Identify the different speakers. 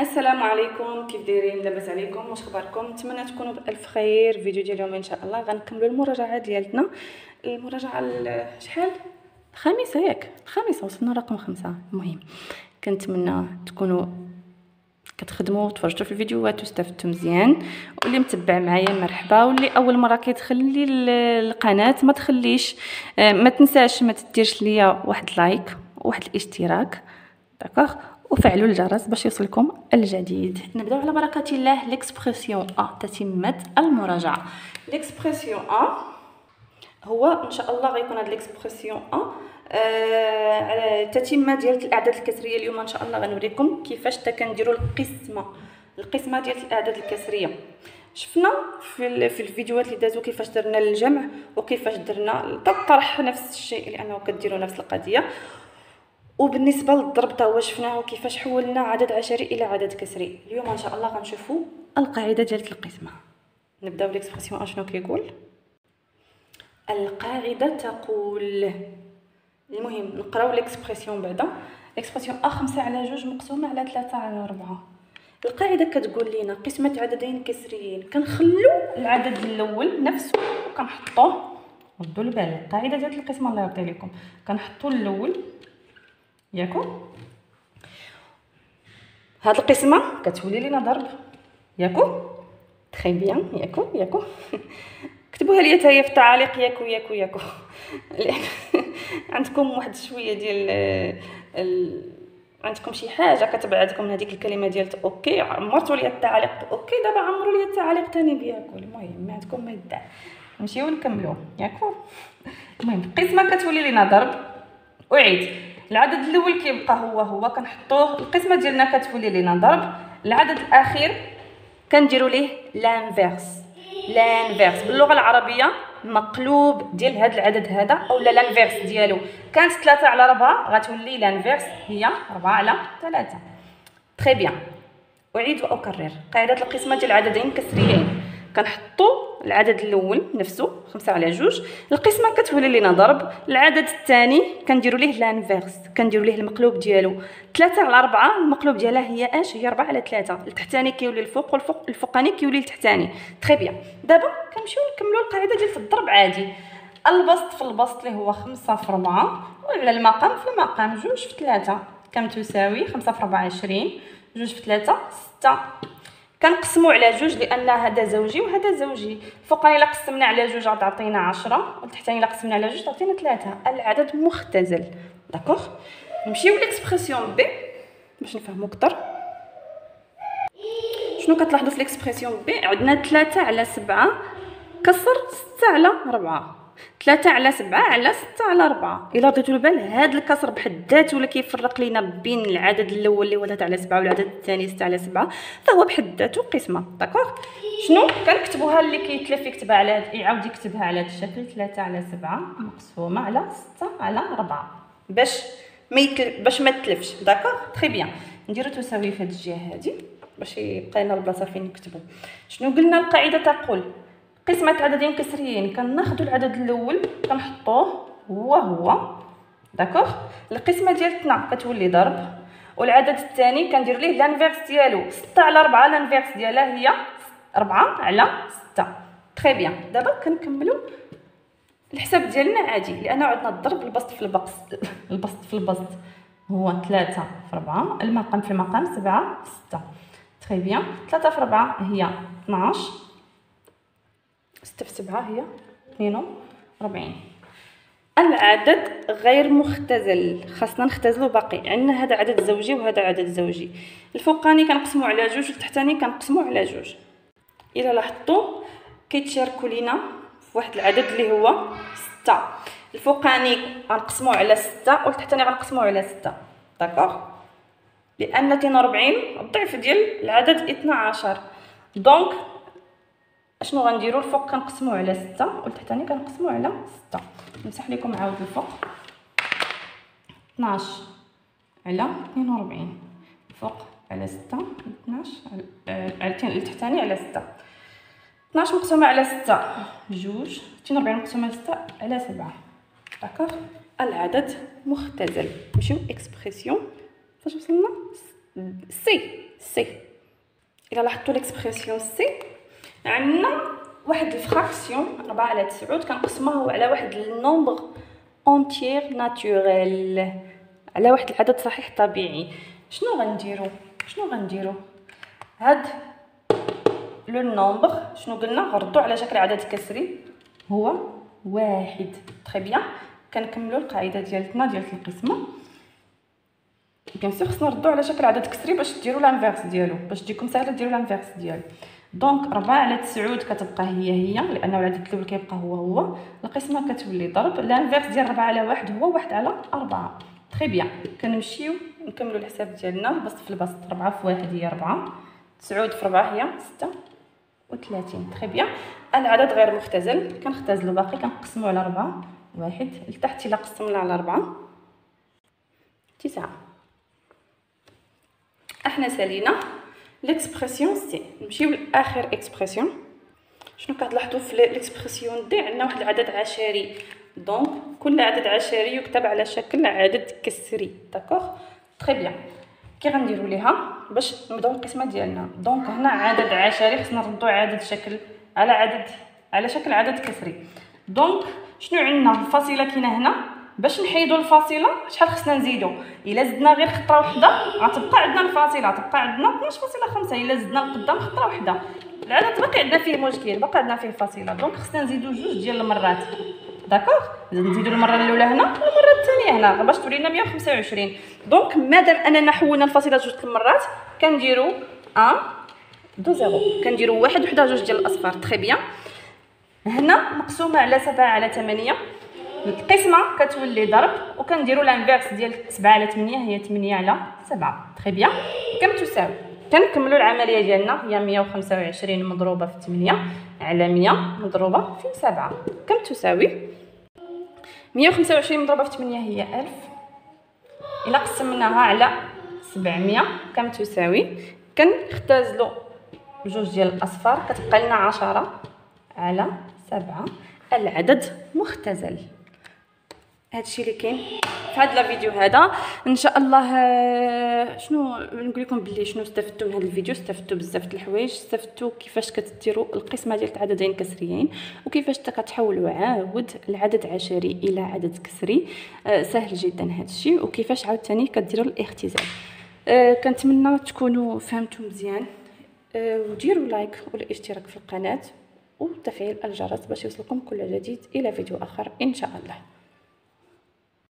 Speaker 1: السلام عليكم كيف دايرين؟ لاباس عليكم واش أخباركم؟ نتمنى تكونوا بألف خير. فيديو ديال اليوم إن شاء الله غنكملوا المراجعة ديالتنا. المراجعة ال- شحال؟ الخامسه ياك الخامسه وصلنا رقم خمسة. المهم كنتمنى تكونوا كتخدموا وتفرجتوا في الفيديوهات واستفدتوا مزيان. واللي متبع معايا مرحبا. واللي أول مرة كيدخل لي ال- القناة ما تخليش آه، ما تنساش ما تديرش ليا واحد لايك وواحد الاشتراك. d'accord وفعلوا الجرس باش يوصلكم الجديد. نبداو على بركة الله l'expression A تتمه المراجعة. l'expression A هو إن شاء الله غيكون هاد l'expression A آه تتمة ديال الأعداد الكسرية اليوم إن شاء الله غنوريكم كيفاش حتى كنديروا القسمة القسمة ديال الأعداد الكسرية. شفنا في في الفيديوهات اللي دازو كيفاش درنا الجمع وكيفاش درنا الطرح نفس الشيء لأنه كديروا نفس القضية. وبالنسبة للضرب تا هو شفناه كيفاش حولنا عدد عشري إلى عدد كسري. اليوم إن شاء الله غنشوفوا القاعدة ديال القسمه نبداو بال expression شنو كيقول؟ القاعدة تقول المهم نقراو l'expression بعدا. l'expression A خمسة على جوج مقسومة على ثلاثة على ربعة القاعدة كتقول لنا قسمة عددين كسريين. كنخلو العدد الأول نفسه وكنحطوه. ردوا البال القاعدة ديال القسمه الله يرضي عليكم. كنحطوا الأول ياكو؟ هاد القسمة كتولي لينا ضرب. ياكو؟ تري بيان ياكو؟ ياكو؟ كتبوها لي حتى هي في التعاليق ياكو؟ ياكو؟ ياكو؟ عندكم واحد شوية ديال ال... عندكم شي حاجة كتبعدكم من هذيك الكلمة ديال أوكي عمرتوا لي التعاليق أوكي دابا عمروا لي التعاليق ثاني بياكو المهم ما عندكم ما يدعى نمشيو نكملوا ياكو؟ المهم القسمه كتولي لينا ضرب. أعيد. العدد الأول كيبقى هو هو كنحطوه القسمة ديالنا كتولي لينا ضرب. العدد الأخير كنديروا ليه l'inverse l'inverse باللغة العربية مقلوب ديال هذا العدد هذا أولا l'inverse ديالو. كانت 3 على 4 غتولي l'inverse هي 4 على 3 très bien أعيد وأكرر. قاعدة القسمة ديال العددين كسريين. كنحطوا العدد الأول نفسه خمسة على جوج. القسمة كتولي لينا ضرب العدد الثاني كنديروا ليه l'inverse كنديروا ليه المقلوب ديالو. 3 على 4 المقلوب ديالها هي أش هي 4 على 3 التحتاني كيولي الفوق والفوق الفوقاني كيولي التحتاني. très bien. دابا كنمشيو نكملوا القاعدة ديال الضرب عادي. البسط في البسط اللي هو 5 في 4 وعلى المقام في المقام جوج في 3 كم تساوي؟ 5 في 4 20 جوج في 3 6 كنقسموا على جوج لأن هذا زوجي وهذا زوجي. الفوقاني إلا قسمنا على جوج غتعطينا 10 والتحتاني إلا قسمنا على جوج تعطينا 3 العدد مختزل. d'accord نمشيو l'expression B باش نفهموا أكثر. شنو كتلاحظوا في l'expression B عندنا 3 على 7 كسر 6 على 4 3 على 7 على 6 على 4 إلا رديتوا البال هذا الكسر بحد ذاته اللي كيفرق لينا بين العدد الأول اللي هو 3 على 7 والعدد الثاني 6 على 7 فهو بحد ذاته قسمة. d'accord شنو؟ كنكتبوها اللي كيتلف يكتبها على هاد يعاود يكتبها على هذا الشكل 3 على 7 مقسومة على 6 على 4 باش ما يتل... باش ما تلفش. d'accord très bien. نديرو تساوي في هاد الجهة هادي باش يبقى لنا البلاصة فين نكتبو. شنو قلنا القاعدة تقول؟ قسمة عددين كسريين. كناخدو العدد الأول كنحطوه هو هو. d'accord؟ القسمة ديالتنا كتولي ضرب. والعدد الثاني كندير ليه l'inverse ديالو. 6 على 4 l'inverse ديالها هي 4 على 6 très bien دابا كنكملوا الحساب ديالنا عادي لأنه عندنا الضرب البسط في البسط البسط في البسط. هو 3 في 4 المقام في المقام 7 في 6 très bien 3 في 4 هي 12 6 في 7 هي 42 العدد غير مختزل. خاصنا نختزلو باقي. عندنا هذا عدد زوجي وهذا عدد زوجي. الفوقاني كنقسمو على جوج والتحتاني كنقسمو على جوج. إلا لاحظتوا كيتشاركوا لينا في واحد العدد اللي هو 6 الفوقاني غنقسموه على 6 والتحتاني غنقسموه على 6 d'accord لأن 42 الضعف ديال العدد 12 donc اشنو غنديروا الفوق كنقسموه على 6 والتحتاني كنقسموه على 6 نمسح لكم عاود الفوق. 12 على 42 الفوق على 6 12 على التحتاني على 6 12 مقسومه على 6 جوج. 42 مقسومه على 6 على 7 d'accord العدد مختزل. نمشيو expression فاش وصلنا؟ C. C. إلا لاحظتوا l'expression C؟ عندنا واحد ال fraction 4 على 9 كنقسموها على واحد ال nombre entier naturel على واحد العدد صحيح طبيعي. شنو غنديرو؟ شنو غنديرو؟ هاد le nombre شنو قلنا؟ نردو على شكل عدد كسري. هو واحد. très bien كنكملوا القاعدة ديالتنا ديال القسمة. bien sûr خصنا نردو على شكل عدد كسري باش ديروا l'inverse ديالو باش تجيكم ساهله ديروا l'inverse ديالو. donc 4 على 9 كتبقى هي هي لأنه العدد الأول كيبقى هو هو. القسمة كتولي ضرب l'inverse ديال 4 على 1 هو 1 على 4 très bien كنمشيو نكملوا الحساب ديالنا البسط في البسط. 4 في 1 هي 4 9 في 4 هي 36 très bien العدد غير مختزل. كنختزلوا باقي كنقسموا على 4 واحد. لتحت إلا قسمنا على 4 9 أحنا سالينا. l'expression C نمشيو لآخر expression شنو كتلاحظوا في l'expression D؟ عندنا واحد العدد عشري. donc كل عدد عشري يكتب على شكل عدد كسري. d'accord très bien كي غنديروا ليها باش نبداو القسمة ديالنا. دونك هنا عدد عشري خصنا نردو عدد شكل على عدد على شكل عدد كسري. donc شنو عندنا؟ الفاصله كاينة هنا. باش نحيدوا الفاصله شحال خصنا نزيدوا إلا زدنا غير خطرة وحدة غتبقى عندنا الفاصله غتبقى عندنا 12.5 إلا زدنا لقدام خطرة وحدة. العدد باقي عندنا فيه مشكل باقي عندنا فيه فاصله donc خصنا نزيدوا جوج ديال المرات. d'accord نزيدوا المرة الأولى هنا والمرة الثانية هنا باش تولي لنا 125 donc مادام أننا حولنا الفاصله جوج المرات كنديروا 1 2 0 كنديروا واحد وحده جوج ديال الأصفار. très bien هنا مقسومة على 7 على 8 القسمه كتولي ضرب وكنديروا l'inverse ديال 7 على 8 هي 8 على 7 très bien كم تساوي؟ كنكملوا العملية ديالنا. هي 125 مضروبة في 8 على 100 مضروبة في 7 كم تساوي؟ 125 مضروبة في 8 هي 1000 إلا قسمناها على 700 كم تساوي؟ كنختزلوا جوج ديال الأصفار كتبقى لنا 10 على 7 العدد مختزل. هادشي اللي كاين في هذا الفيديو هذا إن شاء الله آه، شنو نقول لكم باللي شنو استفدتوا من هذا الفيديو استفدتوا بزاف د الحوايج استفدتوا كيفاش كتديروا القسمة ديال عددين كسريين وكيفاش كتحولوا عاود العدد عشري إلى عدد كسري. آه، سهل جدا هذا الشيء وكيفاش عاوتاني كديروا الاختزال. آه، كنتمنى تكونوا فهمتوا مزيان. وديروا لايك والاشتراك في القناة وتفعيل الجرس باش يوصلكم كل جديد إلى فيديو آخر إن شاء الله.